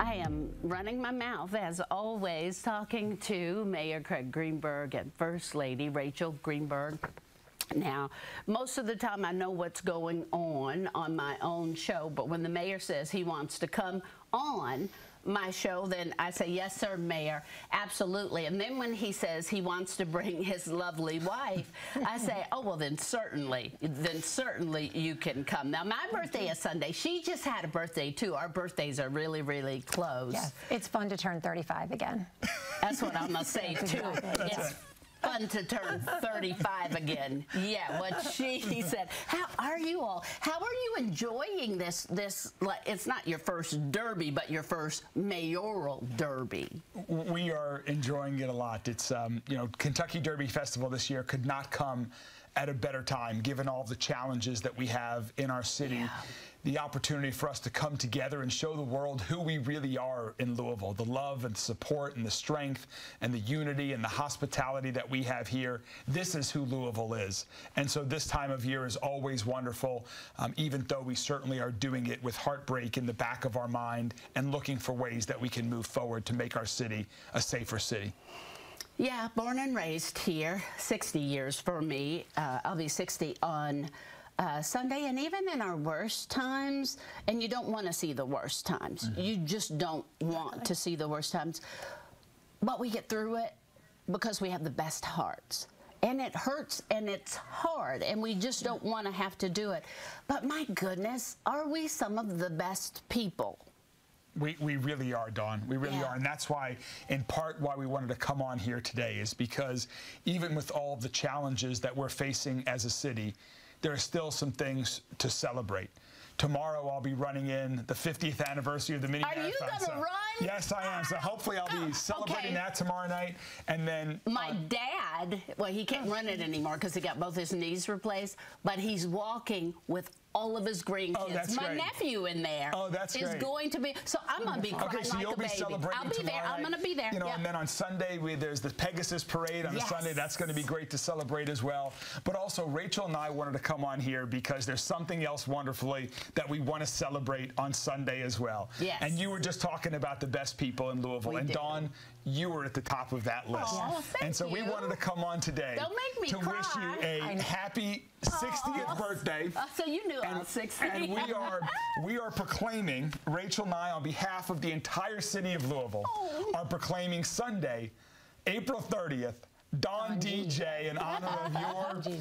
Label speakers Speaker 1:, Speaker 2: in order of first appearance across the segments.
Speaker 1: I am running my mouth, as always, talking to Mayor Craig Greenberg and First Lady Rachel Greenberg. Now, most of the time I know what's going on on my own show, but when the mayor says he wants to come on, my show, then I say, yes, sir, Mayor, absolutely. And then when he says he wants to bring his lovely wife, I say, oh, well, then certainly, then certainly you can come. Now, my birthday is Sunday. She just had a birthday, too. Our birthdays are really, really close.
Speaker 2: Yes, it's fun to turn 35 again.
Speaker 1: That's what I'm going to say, too. It's fun to turn 35 again. Yeah, what she said. How are you all? How are you enjoying this? This it's not your first derby, but your first mayoral derby.
Speaker 3: We are enjoying it a lot. It's um, you know Kentucky Derby Festival this year could not come at a better time, given all the challenges that we have in our city. Yeah. The opportunity for us to come together and show the world who we really are in Louisville, the love and support and the strength and the unity and the hospitality that we have here. This is who Louisville is. And so this time of year is always wonderful, um, even though we certainly are doing it with heartbreak in the back of our mind and looking for ways that we can move forward to make our city a safer city.
Speaker 1: Yeah, born and raised here, 60 years for me. Uh, I'll be 60 on uh, Sunday, and even in our worst times, and you don't want to see the worst times. Mm -hmm. You just don't want to see the worst times. But we get through it because we have the best hearts. And it hurts and it's hard, and we just don't want to have to do it. But my goodness, are we some of the best people?
Speaker 3: We, we really are, Dawne. We really yeah. are. And that's why, in part, why we wanted to come on here today is because even with all the challenges that we're facing as a city, there are still some things to celebrate. Tomorrow I'll be running in the 50th anniversary of the mini
Speaker 1: Are
Speaker 3: marathon.
Speaker 1: Are you going to
Speaker 3: so,
Speaker 1: run?
Speaker 3: Yes, I am. So hopefully I'll be celebrating okay. that tomorrow night. And then
Speaker 1: my uh, dad, well, he can't run it anymore because he got both his knees replaced, but he's walking with all of his grandkids. Oh,
Speaker 3: that's
Speaker 1: My
Speaker 3: great.
Speaker 1: nephew in there
Speaker 3: oh, that's
Speaker 1: is
Speaker 3: great.
Speaker 1: going to be. So I'm going to be crying
Speaker 3: okay, so
Speaker 1: like
Speaker 3: you'll
Speaker 1: a
Speaker 3: be
Speaker 1: baby.
Speaker 3: Celebrating
Speaker 1: I'll be there.
Speaker 3: Night.
Speaker 1: I'm going to be there.
Speaker 3: You know, and then on Sunday we, there's the Pegasus Parade on yes. Sunday. That's going to be great to celebrate as well. But also Rachel and I wanted to come on here because there's something else wonderfully that we want to celebrate on Sunday as well.
Speaker 1: Yes.
Speaker 3: And you were just talking about the best people in Louisville,
Speaker 1: we
Speaker 3: and
Speaker 1: did.
Speaker 3: Dawne, you were at the top of that list.
Speaker 1: Oh,
Speaker 3: and so
Speaker 1: you.
Speaker 3: we wanted to come on today
Speaker 1: Don't make me
Speaker 3: to
Speaker 1: cry.
Speaker 3: wish you a happy 60th birthday.
Speaker 1: Oh, so you knew and, I was 60.
Speaker 3: And we are we are proclaiming, Rachel and I, on behalf of the entire city of Louisville, oh. are proclaiming Sunday, April 30th, Dawne DJ in honor of your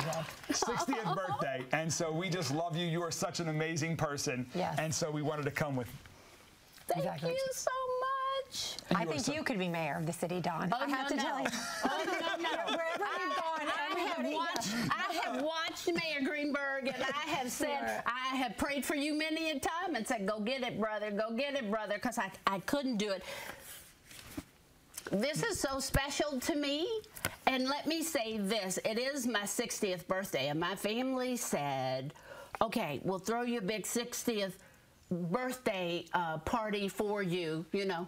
Speaker 3: 60th birthday. And so we just love you. You are such an amazing person.
Speaker 2: Yes.
Speaker 3: And so we wanted to come with.
Speaker 1: Thank exactly. you so much.
Speaker 2: I think you could be mayor of the city, Dawne.
Speaker 1: Oh,
Speaker 2: I have
Speaker 1: no,
Speaker 2: to
Speaker 1: no.
Speaker 2: tell you.
Speaker 1: Oh, no, no.
Speaker 2: Wherever you've gone,
Speaker 1: I, I have watched, I have watched Mayor Greenberg, and I have said, sure. I have prayed for you many a time and said, go get it, brother, go get it, brother, because I, I couldn't do it. This is so special to me. And let me say this it is my 60th birthday, and my family said, okay, we'll throw you a big 60th birthday uh, party for you, you know.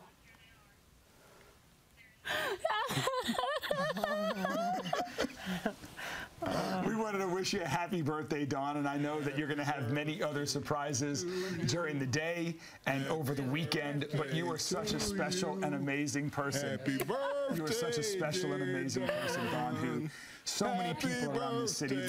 Speaker 3: we wanted to wish you a happy birthday, Dawne, and I know that you're going to have many other surprises during the day and over the weekend, but you are such a special and amazing person.
Speaker 4: Happy birthday!
Speaker 3: You are such a special and amazing person, Dawne, who so many people around the city.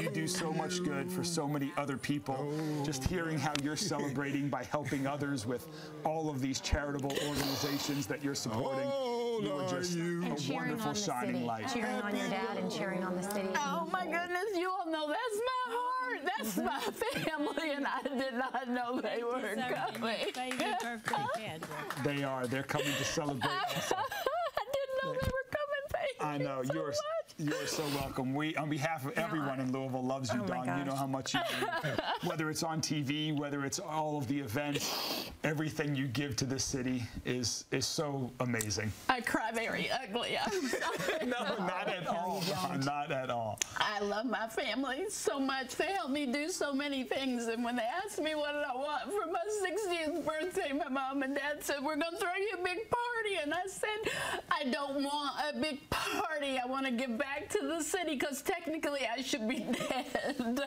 Speaker 3: You do so much good for so many other people. Just hearing how you're celebrating by helping others with all of these charitable organizations that you're supporting. Oh, you are just
Speaker 4: you?
Speaker 3: a wonderful shining
Speaker 2: city.
Speaker 3: light.
Speaker 2: Cheering on your dad and cheering on the city.
Speaker 1: Oh my goodness, you all know that's my heart. That's my family, and I did not know they were coming.
Speaker 3: They are. They're coming to celebrate.
Speaker 1: I didn't know they were coming. Thank
Speaker 3: I know.
Speaker 1: you so
Speaker 3: you're so welcome. We, on behalf of everyone in Louisville, loves you,
Speaker 2: Oh, my
Speaker 3: Dawne. You know how much you do. whether it's on TV, whether it's all of the events, everything you give to this city is is so amazing.
Speaker 1: I cry very ugly. I'm sorry.
Speaker 3: No, not at all. Dawne, Not at all.
Speaker 1: I love my family so much. They help me do so many things. And when they asked me what did I want for my 60th birthday, my mom and dad said, we're going to throw you a big party. And I said, I don't want a big party. I want to give back to the city because technically I should be dead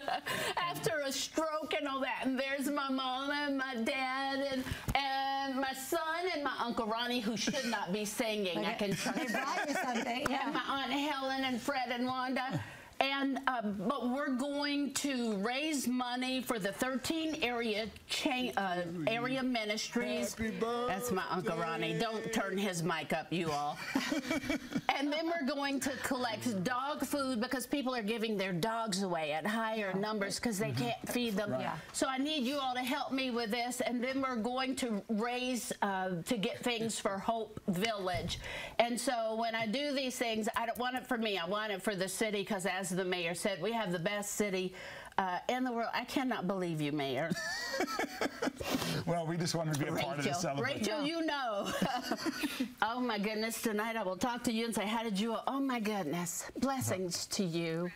Speaker 1: after a stroke and all that. And there's my mom and my dad and, and my son and my Uncle Ronnie, who should not be singing. I can trust
Speaker 2: They brought you something.
Speaker 1: and
Speaker 2: Yeah.
Speaker 1: my aunt Helen and Fred and Wanda. And uh, but we're going to raise money for the 13 area chain uh, area ministries.
Speaker 3: Happy
Speaker 1: That's my Uncle Ronnie. Don't turn his mic up, you all. and then we're going to collect dog food because people are giving their dogs away at higher numbers because they can't feed them.
Speaker 2: Yeah.
Speaker 1: So I need you all to help me with this, and then we're going to raise uh, to get things for Hope Village. And so when I do these things, I don't want it for me. I want it for the city because, as the mayor said, we have the best city. Uh, in the world. I cannot believe you, Mayor.
Speaker 3: Well, we just wanted to be a part of the celebration.
Speaker 1: Rachel, you know. oh my goodness, tonight I will talk to you and say, How did you? Oh my goodness. Blessings to you.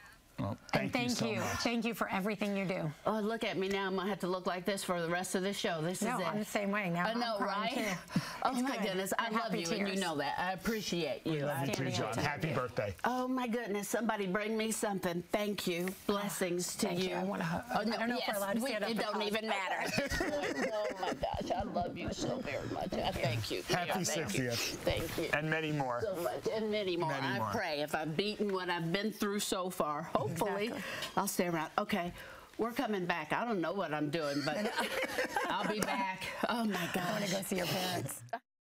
Speaker 3: Well, thank,
Speaker 2: And thank
Speaker 3: you so
Speaker 2: you.
Speaker 3: much.
Speaker 2: Thank you for everything you do.
Speaker 1: Oh, look at me now. I'm going to have to look like this for the rest of the show. This
Speaker 2: No,
Speaker 1: is it.
Speaker 2: I'm the same way now.
Speaker 1: I
Speaker 2: I'm
Speaker 1: know, right?
Speaker 2: too.
Speaker 1: Oh
Speaker 2: It's
Speaker 1: my
Speaker 2: good.
Speaker 1: goodness, I
Speaker 2: And
Speaker 1: love
Speaker 2: happy
Speaker 1: you, and you know that. I appreciate you.
Speaker 3: Love you too, John.
Speaker 2: up
Speaker 3: Happy
Speaker 2: you.
Speaker 3: birthday.
Speaker 1: Oh my goodness! Somebody bring me something. Thank you. Blessings to
Speaker 2: Thank you.
Speaker 1: you.
Speaker 2: I wanna hug-
Speaker 1: Oh, no,
Speaker 2: I don't know if we're allowed to
Speaker 1: we-
Speaker 2: stand up
Speaker 1: It
Speaker 2: and
Speaker 1: don't
Speaker 2: hug.
Speaker 1: even matter at this point. Oh my gosh! I love you so very much. I thank you.
Speaker 3: Happy
Speaker 1: Yeah, thank you.
Speaker 3: 60th.
Speaker 1: Thank you.
Speaker 3: And many more.
Speaker 1: so much, and many more.
Speaker 3: Many
Speaker 1: I
Speaker 3: more.
Speaker 1: pray if I've beaten what I've been through so far, hopefully
Speaker 2: Exactly.
Speaker 1: I'll stay around. Okay, we're coming back. I don't know what I'm doing, but I'll be back. Oh my God.
Speaker 2: I want to go see your parents.